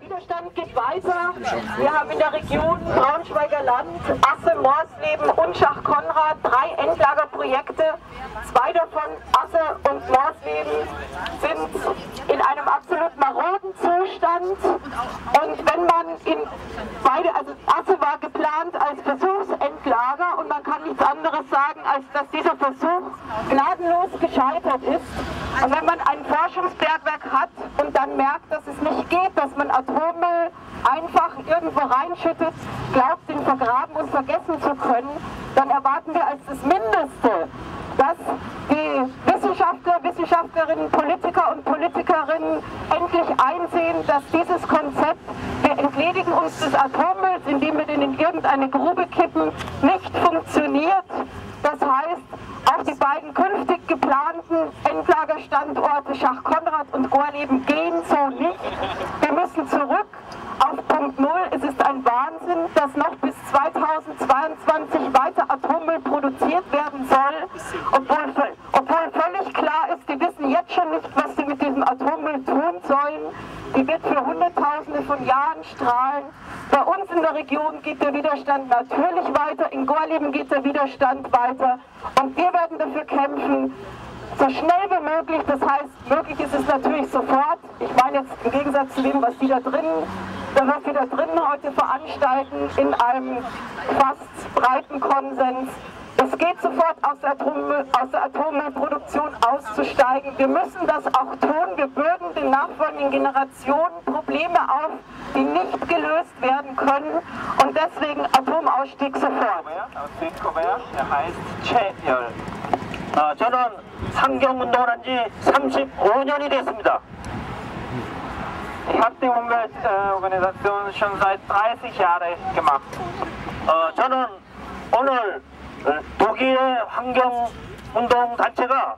Der Widerstand geht weiter. Wir haben in der Region Braunschweiger Land, Asse, Morsleben und Schach-Konrad drei Endlagerprojekte. Zwei davon, Asse und Morsleben, sind in einem absolut maroden Zustand. Und wenn man in beide, also Asse war geplant als kann nichts anderes sagen, als dass dieser Versuch gnadenlos gescheitert ist. Und wenn man ein Forschungsbergwerk hat und dann merkt, dass es nicht geht, dass man Atommüll einfach irgendwo reinschüttet, glaubt, den vergraben und vergessen zu können, dann erwarten wir als das Mindeste, dass die Wissenschaftler, Wissenschaftlerinnen, Politiker und Politikerinnen endlich einsehen, dass dieses Konzept, entledigen uns des Atommülls, indem wir den in irgendeine Grube kippen, nicht funktioniert. Das heißt, auch die beiden künftig geplanten Endlagerstandorte Schach-Konrad und Gorleben gehen so nicht. Wir müssen zurück auf Punkt Null. Es ist ein Wahnsinn, dass noch bis 2022 weiter Atommüll produziert werden soll, obwohl, obwohl völlig klar ist, die wissen jetzt schon nicht, was sie mit diesem Atommüll tun sollen. Die wird für Hunderttausende von Jahren strahlen. Bei uns in der Region geht der Widerstand natürlich weiter, in Gorleben geht der Widerstand weiter und wir werden dafür kämpfen, so schnell wie möglich, das heißt, möglich ist es natürlich sofort. Ich meine jetzt im Gegensatz zu dem, was die da drinnen, was wir da drinnen heute veranstalten, in einem fast breiten Konsens. Es geht sofort aus der, Atommüll, aus der Atommüllproduktion auszusteigen. Wir müssen das auch tun. Wir bürden den nachfolgenden Generationen Probleme auf, die nicht gelöst werden können. Und deswegen Atomausstieg sofort. aus Südkorea, der heißt Cheol. 어, 저는 상경운동을 한 지 35년이 됐습니다. Ich habe die Umweltorganisation schon seit 30 Jahren gemacht. 어, 저는 오늘 어, 독일의 환경운동 단체가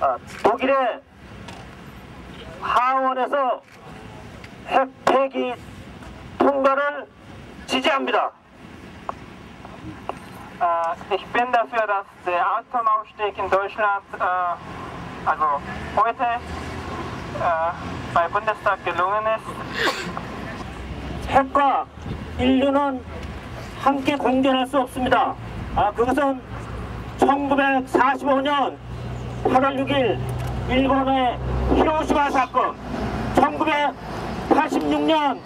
어, 독일의 하원에서 핵 폐기 통과를 지지합니다. Äh, ich bin dafür, dass der Atomausstieg in Deutschland, äh, also heute äh, bei Bundestag gelungen ist. 핵과 인류는 함께 공존할 수 없습니다. 아, 그것은 1945년 8월 6일 일본의 히로시마 사건, 1986년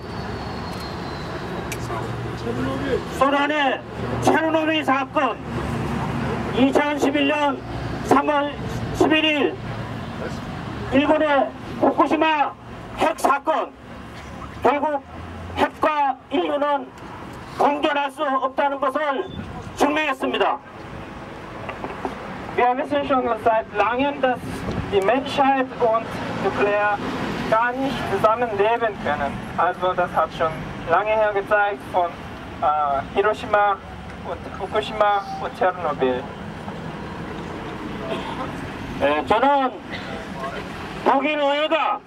소련의 체르노빌 사건, 2011년 3월 11일 일본의 후쿠시마 핵 사건, 결국 핵과 인류는 공존할 수 없다는 것을. Wir wissen schon seit langem, dass die Menschheit und Nuklear gar nicht zusammenleben können. Also das hat schon lange her gezeigt von äh, Hiroshima und Fukushima und Tschernobyl. 에, 저는 독일 의회가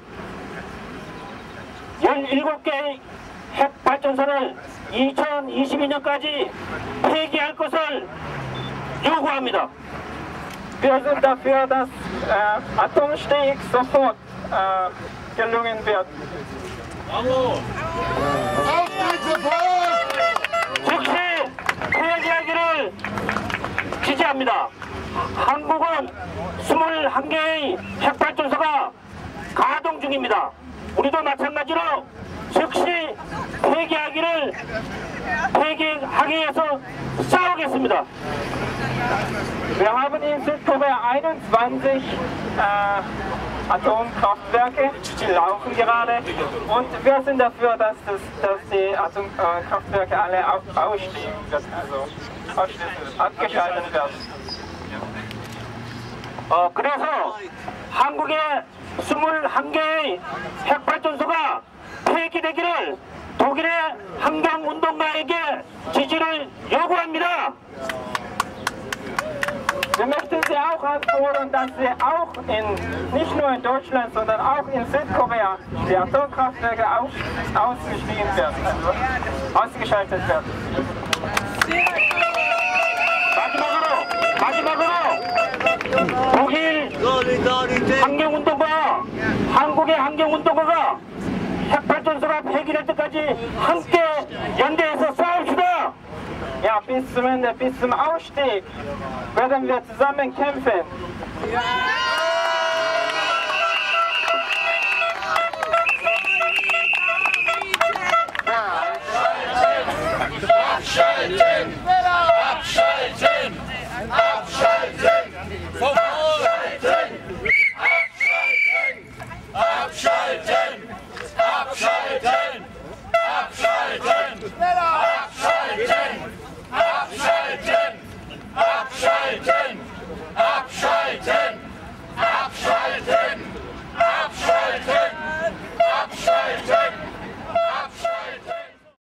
17개 핵 발전소를 2022년까지 폐기할 것을 요구합니다. Wir sind dafür, dass äh, Atomstieg sofort äh, gelungen wird. 즉시 폐기하기를 지지합니다. 한국은 21개의 핵발전소가 가동 중입니다. 우리도 마찬가지로 즉시 폐기하기를 폐기하기 위해서 싸우겠습니다. Wir haben in Südkorea 21 äh, Atomkraftwerke, die laufen gerade und wir sind dafür, dass, das, dass die Atomkraftwerke alle au- ausstehen, also abgeschaltet werden. 어, 그래서 한국의 21개의 핵발전소가 폐기되기를 독일의 möchten Sie auch anfordern, dass Sie auch in, nicht nur in Deutschland, sondern auch in Südkorea die Atomkraftwerke aus, ausgestiegen werden, also ausgeschaltet werden. 마지막으로 마지막으로 독일 환경운동가 한국의 환경운동가가 핵발전소가 폐기될 끝까지 함께 연대해서 싸웁시다. Ja, bis zum Ende, bis zum Ausstieg werden wir zusammen kämpfen. Ja!